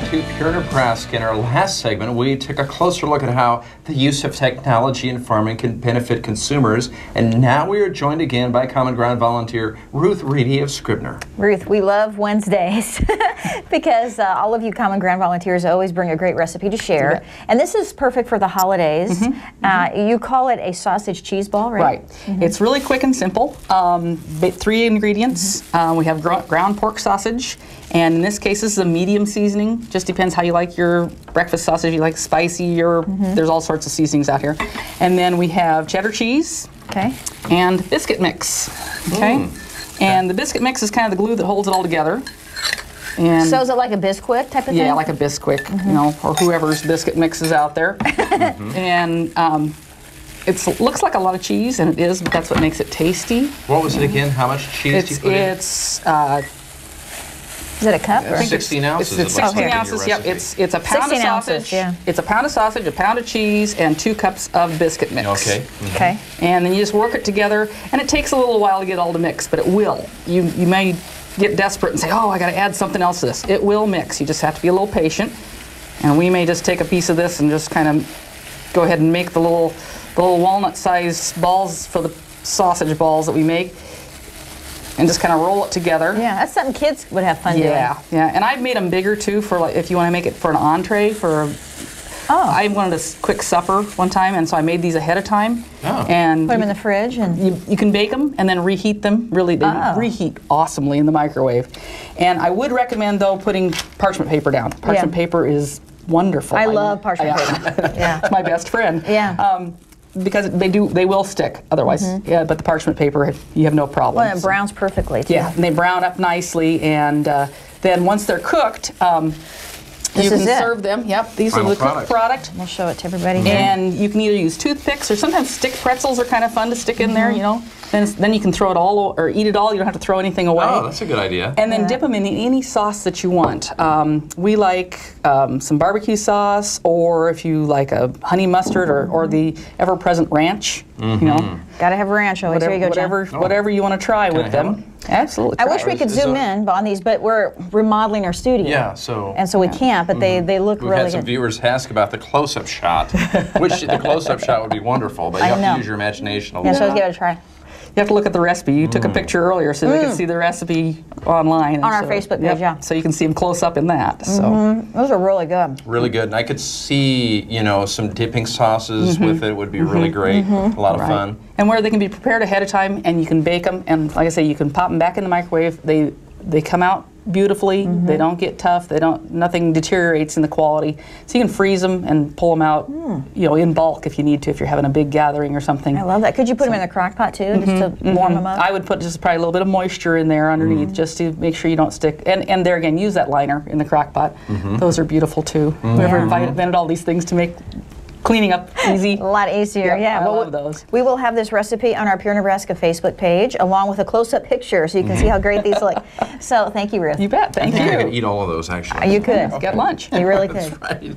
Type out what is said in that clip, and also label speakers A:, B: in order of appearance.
A: to Pure Nebraska. In our last segment, we took a closer look at how the use of technology in farming can benefit consumers. And now we are joined again by Common Ground volunteer Ruth Ready of Scribner.
B: Ruth, we love Wednesdays because uh, all of you Common Ground volunteers always bring a great recipe to share. And this is perfect for the holidays. Mm -hmm, uh, you call it a sausage cheese ball, right?
C: Right. Mm -hmm. It's really quick and simple. Um, three ingredients. Mm-hmm. Uh, we have ground pork sausage, and in this case, this is a medium seasoning. Just depends how you like your breakfast sausage. If You like spicy, or mm -hmm. there's all sorts of seasonings out here. And then we have cheddar cheese.
B: Okay.
C: And biscuit mix. Okay. Mm. And the biscuit mix is kind of the glue that holds it all together.
B: And so is it like a Bisquick type of
C: thing? Yeah, like a Bisquick, mm -hmm. you know, or whoever's biscuit mix is out there. -hmm. And um, it looks like a lot of cheese, and it is, but that's what makes it tasty.
A: What was it again? How much cheese
C: it's,
A: do you put
C: it's, in? Uh,
B: is it a cup?
A: Or? 16 ounces.
C: It's, it's 16 ounces. Yep. It's it's a pound of sausage. Ounces, yeah. It's a pound of sausage, a pound of cheese, and two cups of biscuit mix.
A: Okay. Mm
B: -hmm. Okay.
C: And then you just work it together, and it takes a little while to get all the mix, but it will. You you may get desperate and say, oh, I got to add something else to this. It will mix. You just have to be a little patient. And we may just take a piece of this and just kind of go ahead and make the little the little walnut-sized balls for the sausage balls that we make and just kind of roll it together.
B: Yeah, that's something kids would have fun
C: yeah,
B: doing.
C: Yeah, yeah, and I've made them bigger too for like if you want to make it for an entree for. A, oh. I wanted a quick supper one time, and so I made these ahead of time.
B: Oh. And put them in the fridge, and
C: you, you can bake them and then reheat them. Really, they oh. reheat awesomely in the microwave. And I would recommend though putting parchment paper down. Parchment yeah. paper is wonderful.
B: I, I love parchment paper.
C: yeah, it's my best friend.
B: Yeah. Um,
C: because they do they will stick otherwise mm -hmm. yeah but the parchment paper you have no problem
B: well it browns perfectly too.
C: yeah and they brown up nicely and uh, then once they're cooked um,
B: this
C: you can
B: it.
C: serve them. Yep, these
A: Final
C: are the
A: product.
C: cooked product.
B: We'll show it to everybody. Mm
C: -hmm. And you can either use toothpicks or sometimes stick pretzels are kind of fun to stick in mm -hmm. there. Mm-hmm. You know, then then you can throw it all or eat it all. You don't have to throw anything away.
A: Oh, that's a good idea.
C: And then yeah. dip them in any sauce that you want. Um, we like um, some barbecue sauce, or if you like a honey mustard or, or the ever-present ranch. Mm -hmm. You know,
B: mm-hmm. gotta have a ranch always.
C: Whatever,
B: Here you go,
C: whatever,
B: Jen.
C: whatever you want to try Can with them. Absolutely.
B: I wish we could zoom in on these, but we're remodeling our studio.
A: Yeah, so.
B: And so we can't, but they, they look
A: We've
B: really
A: had some
B: good.
A: viewers ask about the close-up shot, which the close-up shot would be wonderful, but you
B: I
A: have
B: know.
A: to use your imagination a
B: Yeah,
A: little
B: so
A: bit.
B: let's give it a try.
C: You have to look at the recipe. You mm. took a
A: Mm.
C: picture earlier so they can see the recipe online.
B: On our
C: so,
B: Facebook page,
C: yep,
B: yeah.
C: So you can see them close up in that. So
B: Mm, those are really good.
A: Really good, and I could see, you know, some dipping sauces with it would be really great. A lot of
C: Right.
A: fun.
C: And where they can be prepared ahead of time, and you can bake them, and like I say, you can pop them back in the microwave. They they come out beautifully.
B: Mm-hmm.
C: They don't get tough. They don't. Nothing deteriorates in the quality. So you can freeze them and pull them out, you know, in bulk if you need to, if you're having a big gathering or something.
B: Mm. I love that. Could you put them in the crock pot too, just to warm them up?
C: I would put just probably a little bit of moisture in there underneath, just to make sure you don't stick. And and there again, use that liner in the crock pot. Those are beautiful too. Whoever
B: Yeah.
C: invented all these things to make cleaning up easy.
B: A lot easier,
C: Yep,
B: yeah.
C: I
B: Well,
C: love those.
B: We will have this recipe on our Pure Nebraska Facebook page, along with a close-up picture, so you can see how great these look. So, thank you, Ruth.
C: You bet. Thank
A: I think I
C: you.
A: could eat all of those, actually.
B: You could.
C: Get lunch.
B: You really could.
A: Right.